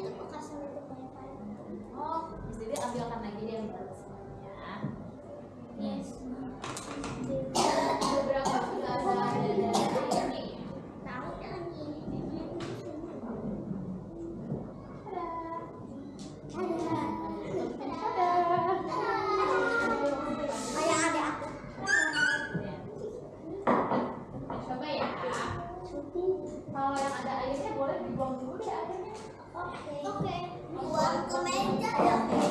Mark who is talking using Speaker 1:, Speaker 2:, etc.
Speaker 1: tuh bekas itu punya
Speaker 2: Oh, ambilkan lagi dia yang baru semuanya.
Speaker 1: yes kan
Speaker 2: ya. Kalau yang ada airnya boleh dibuang dulu
Speaker 1: oke Yeah.